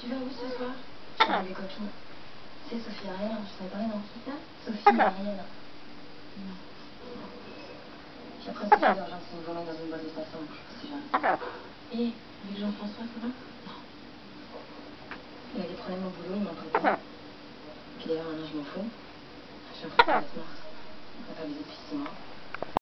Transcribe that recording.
Tu vas où ce ah. soir? Je suis avec des copines. C'est Sophie Ariel, je savais pas, non? Qui ça? Sophie ah bah. Ariel. Non. Puis après, Sophie d'Argent, c'est une dans une boîte de station, je sais pas si. Et avec Jean-François, ça va? Non. Il a des problèmes au boulot, il m'entend pas. Bah. Puis d'ailleurs, maintenant, je m'en fous. Je suis un peu